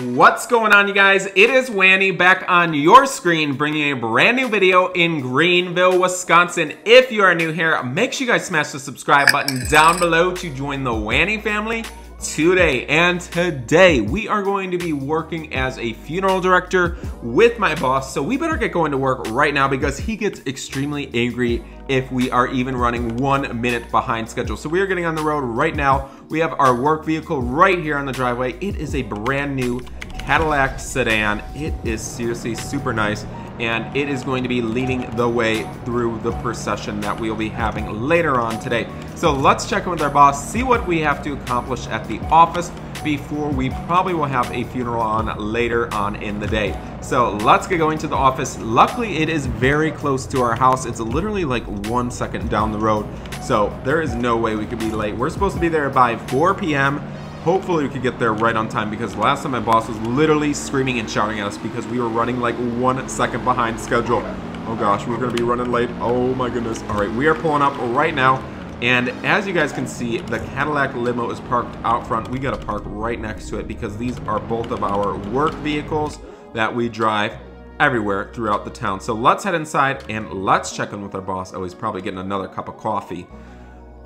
What's going on, you guys? It is Wanny back on your screen bringing a brand new video in Greenville, Wisconsin. If you are new here, make sure you guys smash the subscribe button down below to join the Wanny family today. And today we are going to be working as a funeral director with my boss. So we better get going to work right now because he gets extremely angry if we are even running one minute behind schedule. So we are getting on the road right now. We have our work vehicle right here on the driveway. It is a brand new Cadillac sedan. It is seriously super nice and it is going to be leading the way through the procession that we'll be having later on today. So let's check in with our boss, see what we have to accomplish at the office before we probably will have a funeral on later on in the day. So let's get going to the office. Luckily, it is very close to our house. It's literally like one second down the road. So there is no way we could be late. We're supposed to be there by 4 p.m. Hopefully we could get there right on time because last time my boss was literally screaming and shouting at us because we were running like one second behind schedule. Oh gosh, we're gonna be running late. Oh my goodness. All right, we are pulling up right now. And as you guys can see, the Cadillac limo is parked out front. We gotta park right next to it because these are both of our work vehicles that we drive everywhere throughout the town. So let's head inside and let's check in with our boss. Oh, he's probably getting another cup of coffee.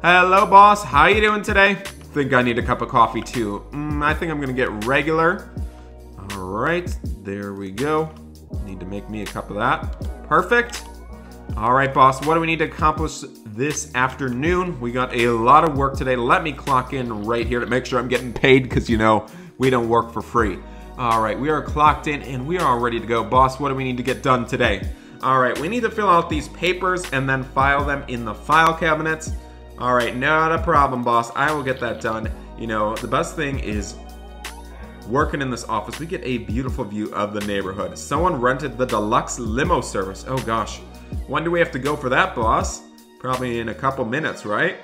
Hello, boss. How are you doing today? Think I need a cup of coffee too. Mm, I think I'm gonna get regular. All right, there we go. Need to make me a cup of that. Perfect. All right, boss, what do we need to accomplish this afternoon? We got a lot of work today. Let me clock in right here to make sure I'm getting paid because, you know, we don't work for free. All right, we are clocked in and we are all ready to go. Boss, what do we need to get done today? All right, we need to fill out these papers and then file them in the file cabinets. All right, not a problem, boss. I will get that done. You know, the best thing is working in this office, we get a beautiful view of the neighborhood. Someone rented the deluxe limo service. Oh gosh. When do we have to go for that, boss? Probably in a couple minutes, right?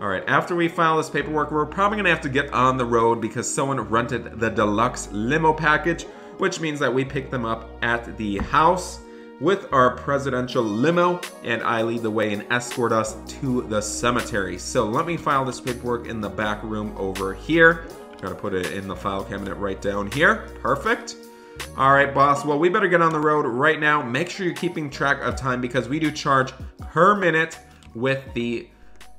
All right, after we file this paperwork, we're probably gonna have to get on the road because someone rented the deluxe limo package, which means that we pick them up at the house with our presidential limo, and I lead the way and escort us to the cemetery. So let me file this paperwork in the back room over here. Gotta put it in the file cabinet right down here. Perfect. All right, boss. Well, we better get on the road right now. Make sure you're keeping track of time because we do charge per minute with the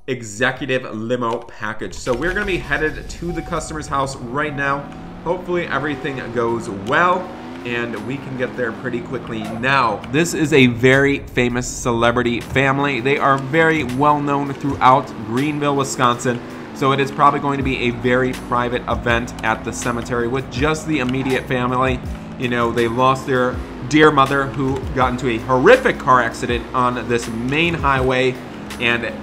executive limo package. So we're gonna be headed to the customer's house right now. Hopefully everything goes well and we can get there pretty quickly now. This is a very famous celebrity family. They are very well known throughout Greenville, Wisconsin. So it is probably going to be a very private event at the cemetery with just the immediate family. You know, they lost their dear mother who got into a horrific car accident on this main highway and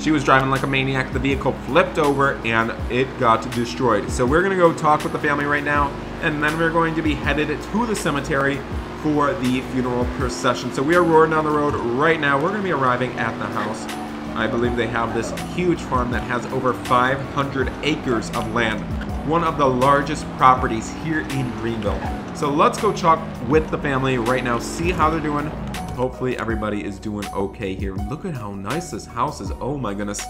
she was driving like a maniac. The vehicle flipped over and it got destroyed. So we're gonna go talk with the family right now and then we're going to be headed to the cemetery for the funeral procession. So we are roaring down the road right now. We're going to be arriving at the house. I believe they have this huge farm that has over 500 acres of land. One of the largest properties here in Greenville. So let's go talk with the family right now, see how they're doing. Hopefully everybody is doing okay here. Look at how nice this house is. Oh my goodness.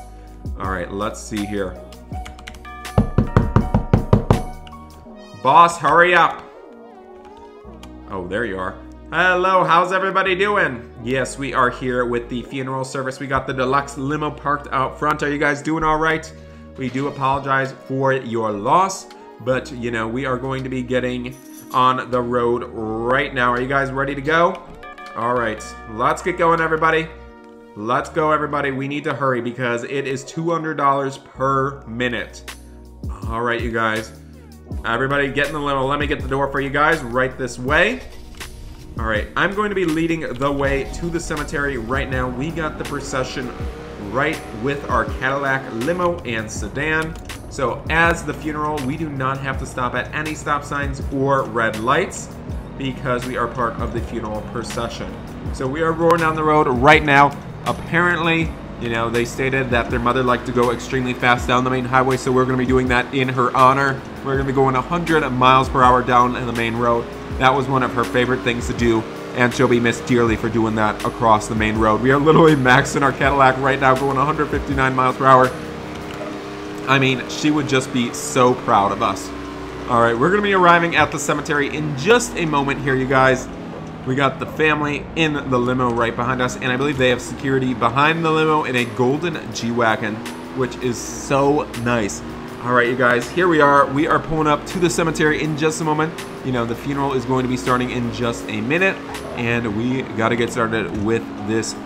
All right, let's see here. Boss, hurry up. Oh, there you are. Hello, how's everybody doing? Yes, we are here with the funeral service. We got the deluxe limo parked out front. Are you guys doing all right? We do apologize for your loss, but you know, we are going to be getting on the road right now. Are you guys ready to go? All right, let's get going, everybody. Let's go, everybody. We need to hurry because it is $200 per minute. All right, you guys. Uh, everybody get in the limo. Let me get the door for you guys right this way. All right, I'm going to be leading the way to the cemetery right now. We got the procession right with our Cadillac limo and sedan. So as the funeral, we do not have to stop at any stop signs or red lights because we are part of the funeral procession. So we are roaring down the road right now. Apparently, you know, they stated that their mother liked to go extremely fast down the main highway, so we're going to be doing that in her honor. We're to be going 100 miles per hour down in the main road. That was one of her favorite things to do, and she'll be missed dearly for doing that across the main road. We are literally maxing our Cadillac right now, going 159 miles per hour. I mean, she would just be so proud of us. All right, we're to be arriving at the cemetery in just a moment here, you guys. We got the family in the limo right behind us, and I believe they have security behind the limo in a golden G-Wagon, which is so nice. All right, you guys, here we are. We are pulling up to the cemetery in just a moment. You know, the funeral is going to be starting in just a minute, and we got to get started with this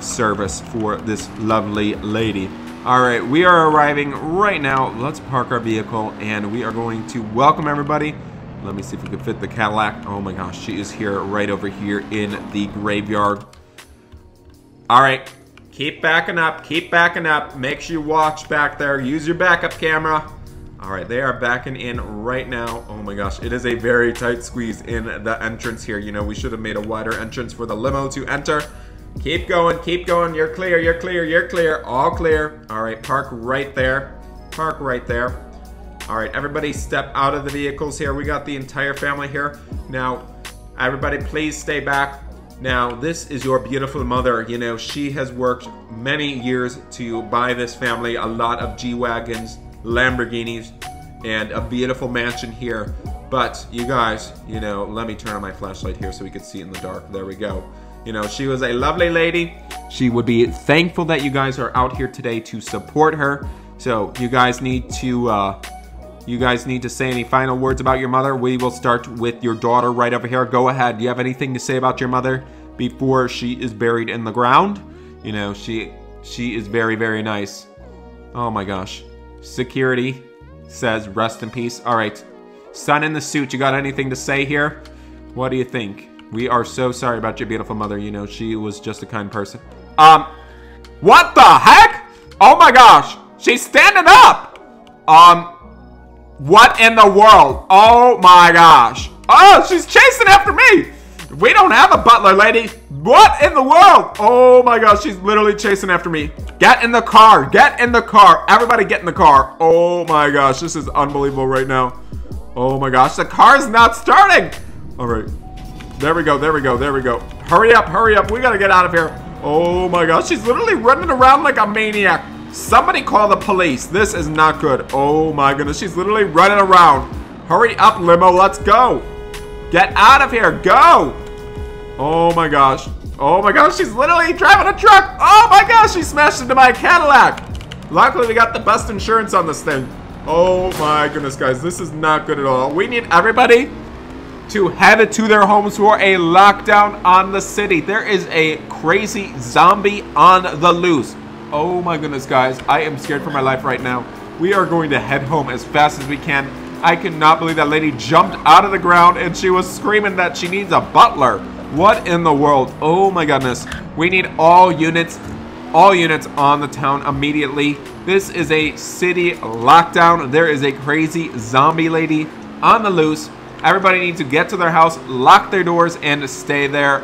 service for this lovely lady. All right, we are arriving right now. Let's park our vehicle, and we are going to welcome everybody. Let me see if we can fit the Cadillac. Oh my gosh, she is here right over here in the graveyard. All right, Keep backing up, keep backing up. Make sure you watch back there. Use your backup camera. All right, they are backing in right now. Oh my gosh, it is a very tight squeeze in the entrance here. You know, we should have made a wider entrance for the limo to enter. Keep going, keep going. You're clear, you're clear, you're clear. All clear. All right, park right there. Park right there. All right, everybody step out of the vehicles here. We got the entire family here. Now, everybody please stay back. Now, this is your beautiful mother. You know, she has worked many years to buy this family a lot of G-Wagons, Lamborghinis, and a beautiful mansion here. But you guys, you know, let me turn on my flashlight here so we can see in the dark. There we go. You know, she was a lovely lady. She would be thankful that you guys are out here today to support her. So you guys need to, uh, you guys need to say any final words about your mother. We will start with your daughter right over here. Go ahead. Do you have anything to say about your mother before she is buried in the ground? You know, she she is very, very nice. Oh my gosh. Security says rest in peace. All right. Son in the suit, you got anything to say here? What do you think? We are so sorry about your beautiful mother. You know, she was just a kind person. Um, what the heck? Oh my gosh. She's standing up. Um, what in the world? Oh my gosh. Oh, she's chasing after me. We don't have a butler, lady. What in the world? Oh my gosh, she's literally chasing after me. Get in the car. Get in the car. Everybody get in the car. Oh my gosh, this is unbelievable right now. Oh my gosh, the car's not starting. All right. There we go, there we go, there we go. Hurry up, hurry up. We gotta get out of here. Oh my gosh, she's literally running around like a maniac. Somebody call the police. This is not good. Oh my goodness. She's literally running around. Hurry up, limo. Let's go. Get out of here. Go. Oh my gosh. Oh my gosh. She's literally driving a truck. Oh my gosh. She smashed into my Cadillac. Luckily, we got the best insurance on this thing. Oh my goodness, guys. This is not good at all. We need everybody to head to their homes for a lockdown on the city. There is a crazy zombie on the loose. Oh my goodness, guys. I am scared for my life right now. We are going to head home as fast as we can. I cannot believe that lady jumped out of the ground and she was screaming that she needs a butler. What in the world? Oh my goodness. We need all units, all units on the town immediately. This is a city lockdown. There is a crazy zombie lady on the loose. Everybody needs to get to their house, lock their doors, and stay there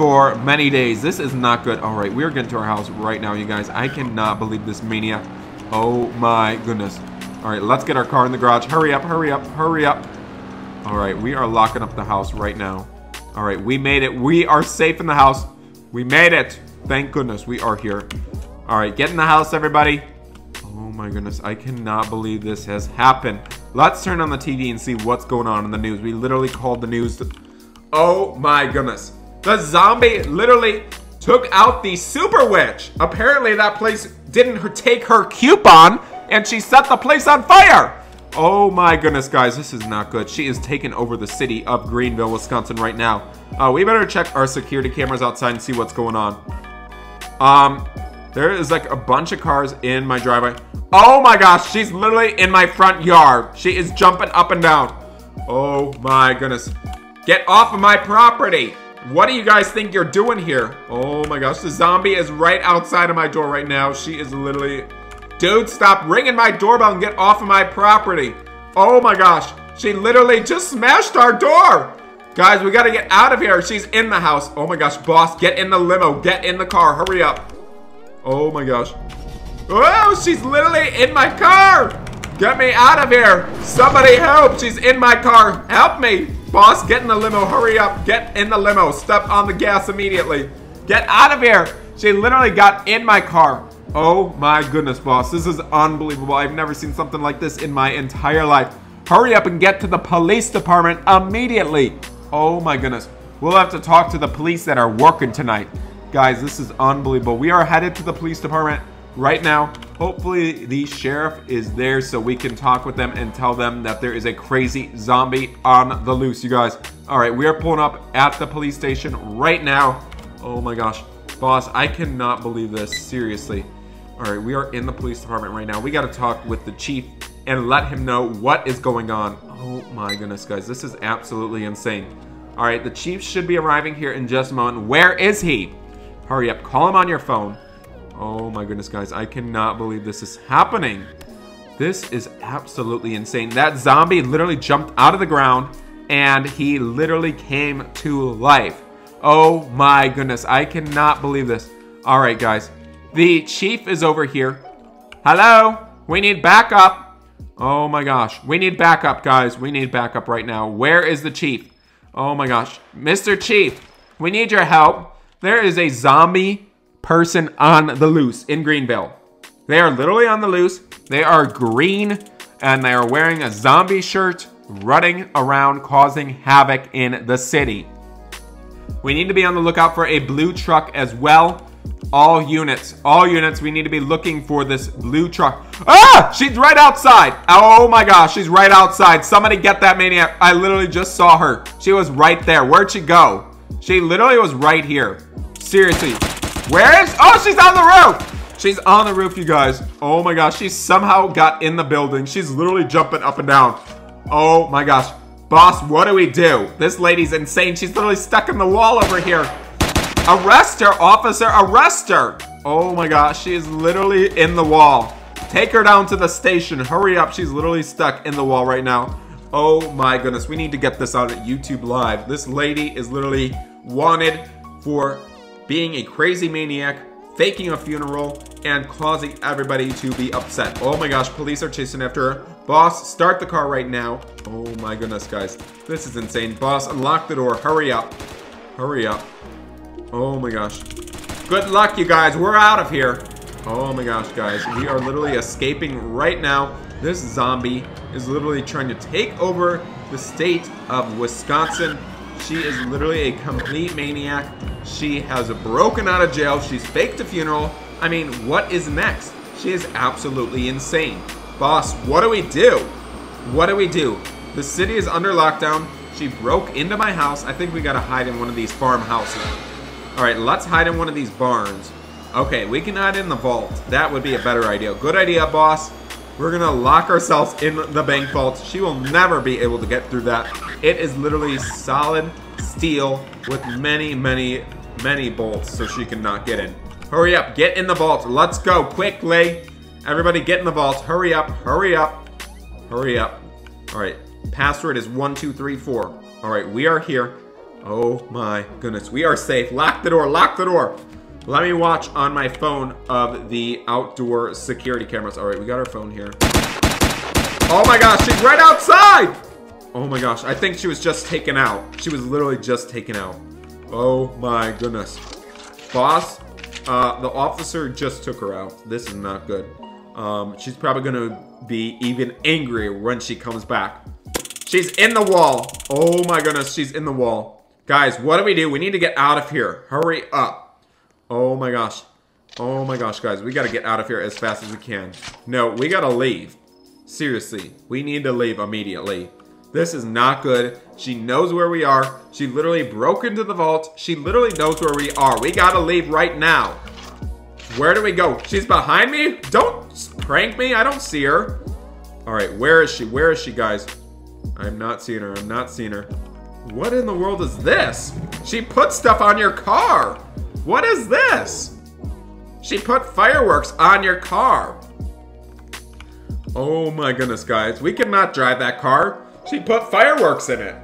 for many days. This is not good. All right, we're getting to our house right now, you guys. I cannot believe this mania. Oh my goodness. All right, let's get our car in the garage. Hurry up, hurry up, hurry up. All right, we are locking up the house right now. All right, we made it. We are safe in the house. We made it. Thank goodness we are here. All right, get in the house, everybody. Oh my goodness, I cannot believe this has happened. Let's turn on the TV and see what's going on in the news. We literally called the news. Oh my goodness. The zombie literally took out the super witch. Apparently that place didn't take her coupon and she set the place on fire. Oh my goodness, guys, this is not good. She is taking over the city of Greenville, Wisconsin right now. Uh, we better check our security cameras outside and see what's going on. Um, there is like a bunch of cars in my driveway. Oh my gosh, she's literally in my front yard. She is jumping up and down. Oh my goodness. Get off of my property. What do you guys think you're doing here? Oh my gosh, the zombie is right outside of my door right now. She is literally... Dude, stop ringing my doorbell and get off of my property. Oh my gosh, she literally just smashed our door. Guys, we gotta get out of here. She's in the house. Oh my gosh, boss, get in the limo. Get in the car, hurry up. Oh my gosh. Oh, she's literally in my car. Get me out of here. Somebody help, she's in my car. Help me. Boss, get in the limo. Hurry up. Get in the limo. Step on the gas immediately. Get out of here. She literally got in my car. Oh my goodness, boss. This is unbelievable. I've never seen something like this in my entire life. Hurry up and get to the police department immediately. Oh my goodness. We'll have to talk to the police that are working tonight. Guys, this is unbelievable. We are headed to the police department right now. Hopefully the sheriff is there so we can talk with them and tell them that there is a crazy zombie on the loose, you guys. All right, we are pulling up at the police station right now. Oh my gosh. Boss, I cannot believe this. Seriously. All right, we are in the police department right now. We got to talk with the chief and let him know what is going on. Oh my goodness, guys. This is absolutely insane. All right, the chief should be arriving here in just a moment. Where is he? Hurry up. Call him on your phone. Oh my goodness, guys. I cannot believe this is happening. This is absolutely insane. That zombie literally jumped out of the ground and he literally came to life. Oh my goodness. I cannot believe this. All right, guys. The chief is over here. Hello? We need backup. Oh my gosh. We need backup, guys. We need backup right now. Where is the chief? Oh my gosh. Mr. Chief, we need your help. There is a zombie person on the loose in Greenville. They are literally on the loose. They are green and they are wearing a zombie shirt, running around causing havoc in the city. We need to be on the lookout for a blue truck as well. All units, all units, we need to be looking for this blue truck. Ah! She's right outside. Oh my gosh, she's right outside. Somebody get that maniac. I literally just saw her. She was right there. Where'd she go? She literally was right here. Seriously. Where is? Oh, she's on the roof. She's on the roof, you guys. Oh my gosh, she somehow got in the building. She's literally jumping up and down. Oh my gosh. Boss, what do we do? This lady's insane. She's literally stuck in the wall over here. Arrest her, officer, arrest her. Oh my gosh, she is literally in the wall. Take her down to the station. Hurry up, she's literally stuck in the wall right now. Oh my goodness, we need to get this out at YouTube Live. This lady is literally wanted for being a crazy maniac, faking a funeral, and causing everybody to be upset. Oh my gosh, police are chasing after her. Boss, start the car right now. Oh my goodness, guys. This is insane. Boss, unlock the door. Hurry up. Hurry up. Oh my gosh. Good luck, you guys. We're out of here. Oh my gosh, guys. We are literally escaping right now. This zombie is literally trying to take over the state of Wisconsin. She is literally a complete maniac. She has broken out of jail. She's faked a funeral. I mean, what is next? She is absolutely insane. Boss, what do we do? What do we do? The city is under lockdown. She broke into my house. I think we gotta hide in one of these farmhouses. All right, let's hide in one of these barns. Okay, we can hide in the vault. That would be a better idea. Good idea, boss. We're gonna lock ourselves in the bank vault. She will never be able to get through that. It is literally solid steel with many, many, many bolts so she cannot get in. Hurry up, get in the vault. Let's go quickly. Everybody get in the vault. Hurry up, hurry up, hurry up. All right, password is one, two, three, four. All right, we are here. Oh my goodness, we are safe. Lock the door, lock the door. Let me watch on my phone of the outdoor security cameras. All right, we got our phone here. Oh my gosh, she's right outside! Oh my gosh, I think she was just taken out. She was literally just taken out. Oh my goodness. Boss, uh, the officer just took her out. This is not good. Um, she's probably gonna be even angrier when she comes back. She's in the wall. Oh my goodness, she's in the wall. Guys, what do we do? We need to get out of here. Hurry up. Oh my gosh. Oh my gosh, guys. We got to get out of here as fast as we can. No, we got to leave. Seriously. We need to leave immediately. This is not good. She knows where we are. She literally broke into the vault. She literally knows where we are. We got to leave right now. Where do we go? She's behind me? Don't prank me. I don't see her. All right, where is she? Where is she, guys? I'm not seeing her. I'm not seeing her. What in the world is this? She put stuff on your car. What is this? She put fireworks on your car. Oh my goodness, guys. We cannot drive that car. She put fireworks in it.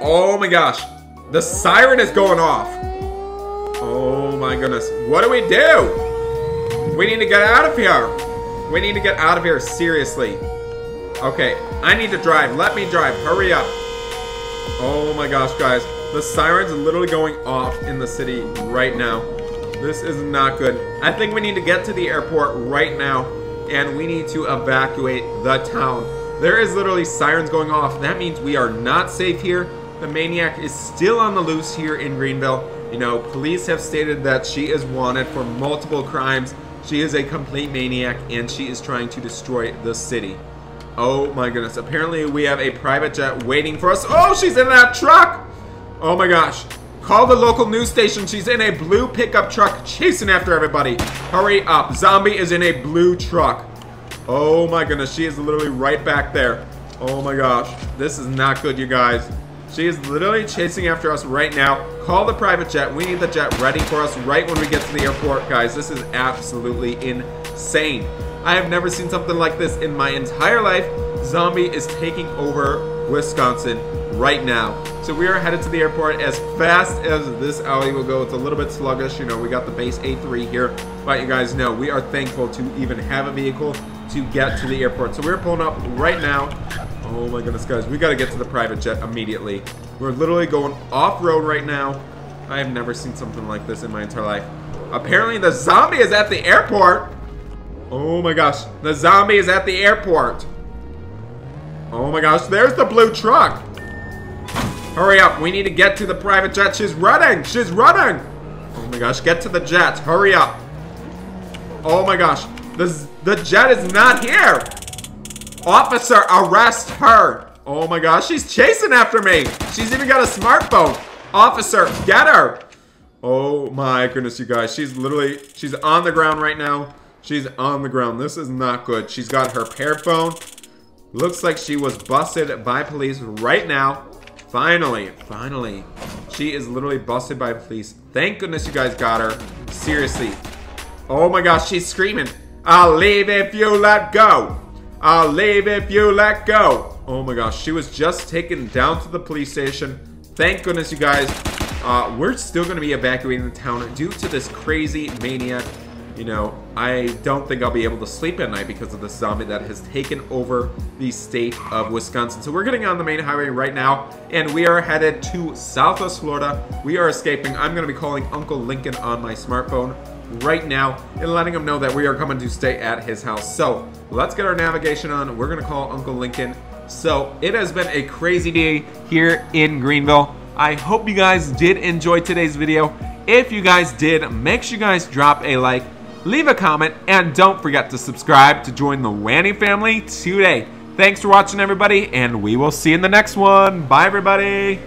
Oh my gosh. The siren is going off. Oh my goodness. What do we do? We need to get out of here. We need to get out of here, seriously. Okay, I need to drive. Let me drive. Hurry up. Oh my gosh, guys. The siren's literally going off in the city right now. This is not good. I think we need to get to the airport right now, and we need to evacuate the town. There is literally sirens going off. That means we are not safe here. The maniac is still on the loose here in Greenville. You know, police have stated that she is wanted for multiple crimes. She is a complete maniac and she is trying to destroy the city. Oh my goodness. Apparently we have a private jet waiting for us. Oh, she's in that truck. Oh my gosh. Call the local news station. She's in a blue pickup truck chasing after everybody. Hurry up. Zombie is in a blue truck. Oh my goodness. She is literally right back there. Oh my gosh. This is not good, you guys. She is literally chasing after us right now. Call the private jet. We need the jet ready for us right when we get to the airport, guys. This is absolutely insane. I have never seen something like this in my entire life. Zombie is taking over Wisconsin right now. So we are headed to the airport as fast as this alley will go. It's a little bit sluggish. You know, we got the base A3 here. But you guys know, we are thankful to even have a vehicle to get to the airport. So we're pulling up right now. Oh my goodness, guys. We got to get to the private jet immediately. We're literally going off-road right now. I have never seen something like this in my entire life. Apparently the zombie is at the airport. Oh my gosh. The zombie is at the airport. Oh my gosh. There's the blue truck. Hurry up. We need to get to the private jet. She's running. She's running. Oh my gosh. Get to the jet. Hurry up. Oh my gosh. The, the jet is not here. Officer, arrest her. Oh my gosh. She's chasing after me. She's even got a smartphone. Officer, get her. Oh my goodness, you guys. She's literally, she's on the ground right now. She's on the ground. This is not good. She's got her pair phone. Looks like she was busted by police right now. Finally, finally. She is literally busted by police. Thank goodness you guys got her. Seriously. Oh my gosh, she's screaming. I'll leave if you let go. I'll leave if you let go. Oh my gosh, she was just taken down to the police station. Thank goodness you guys. Uh, we're still going to be evacuating the town due to this crazy maniac you know, I don't think I'll be able to sleep at night because of the zombie that has taken over the state of Wisconsin. So we're getting on the main highway right now, and we are headed to Southwest Florida. We are escaping. I'm going to be calling Uncle Lincoln on my smartphone right now and letting him know that we are coming to stay at his house. So let's get our navigation on. We're going to call Uncle Lincoln. So it has been a crazy day here in Greenville. I hope you guys did enjoy today's video. If you guys did, make sure you guys drop a like leave a comment, and don't forget to subscribe to join the Wanny family today. Thanks for watching, everybody, and we will see you in the next one. Bye, everybody.